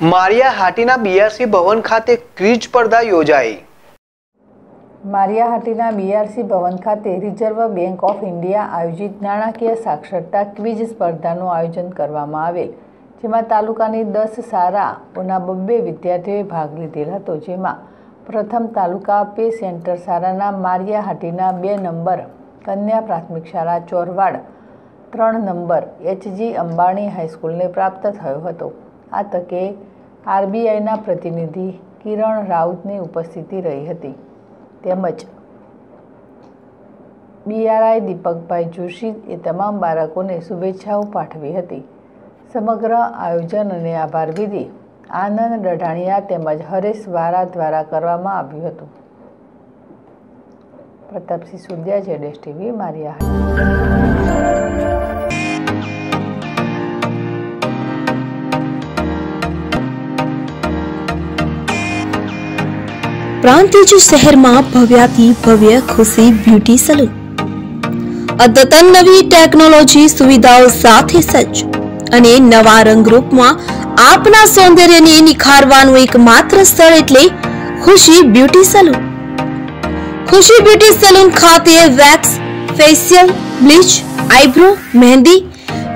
Maria Hatina BRC ભવન ખાતે quiz સ્પર્ધા યોજાઈ. મારિયાહાટીના બીઆરસી ભવન ખાતે રિઝર્વ બેંક ઓફ ઇન્ડિયા આયોજિત નાણાકીય સાક્ષરતા ક્વિઝ સ્પર્ધાનું આયોજન કરવામાં આવેલ, જેમાં તાલુકાની દસ શાળાઓના બબ્બે વિદ્યાર્થીઓએ ભાગ લીધેલ હતો. જેમાં પ્રથમ તાલુકા પે સેન્ટર શાળાના મારિયાહાટીના બે નંબર, કન્યા પ્રાથમિક શાળા ચોરવાડ, ત્રણ નંબર એચજી અંબાણી હાઈસ્કૂલને પ્રાપ્ત થયો હતો. આ તકે આરબીઆઈના પ્રતિનિધિ કિરણ રાઉતની ઉપસ્થિતિ રહી હતી. તેમજ બીઆરઆઈ દીપકભાઈ જોશી એ તમામ બાળકોને શુભેચ્છાઓ પાઠવી હતી. સમગ્ર આયોજન અને આભાર વિધિ આનંદ ડઢાણિયા તેમજ હરેશ વારા દ્વારા કરવામાં આવ્યું હતું. પ્રતાપસિંહ સુદ્યા, જેડેશ ટીવી મારિયા પ્રાંતિજ શહેરમાં ભવ્યાતી, ભવ્ય, ખુશી, બ્યુટી સલૂન. અદ્યતન નવી ટેકનોલોજી સુવિધાઓ સાથે સજ્જ અને નવા રંગરૂપમાં આપના સૌંદર્યને નિખારવાનું એકમાત્ર સ્થળ એટલે Khushi beauty salon. Khushi beauty salon ખાતે wax, facial, bleach, eyebrow, mehndi,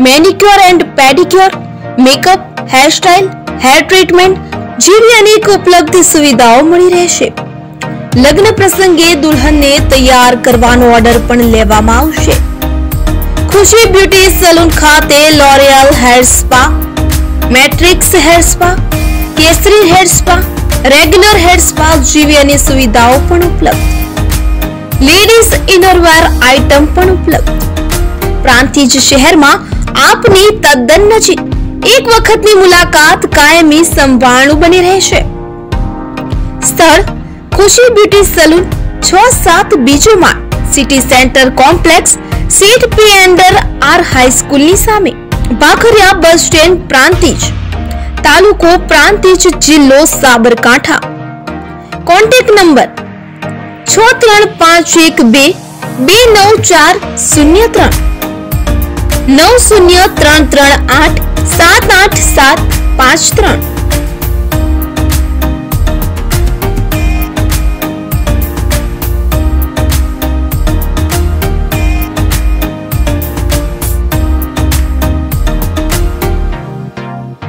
manicure and pedicure, makeup, hairstyle, hair treatment જેવી અનેક ઉપલબ્ધ સુવિધાઓ મળી રહેશે. લગ્ન પ્રસંગે દુલ્હનને તૈયાર કરવાનો ઓર્ડર પણ લેવામાં આવશે. ખુશી બ્યુટી સલૂન ખાતે L'Oreal hair spa Matrix hair spa Kesari hair spa regular hair spa જેવી અન્ય સુવિધાઓ પણ ઉપલબ્ધ. લેડીઝ ઇનરવેર આઇટમ પણ ઉપલબ્ધ. પ્રાંતિજ શહેરમાં આપની તદ્દન નજીક એક વખતની મુલાકાત કાયમી સંભાળનું બની રહેશે. સ્થળ ખુશી બ્યુટી સલૂન છ સાત બીજો માં સિટી સેન્ટર કોમ્પ્લેક્સ સીટ પી એન્ડર આર હાઈસ્કૂલની સામે. Bhakhariya bus stand Prantij. તાલુકો પ્રાંતિજ જિલ્લો સાબરકાંઠા. કોન્ટેક્ટ નંબર છ ત્રણ પાંચ એક બે બે નવ ચાર શૂન્ય ત્રણ. નવ શૂન્ય ત્રણ ત્રણ આઠ સાત આઠ સાત પાંચ ત્રણ.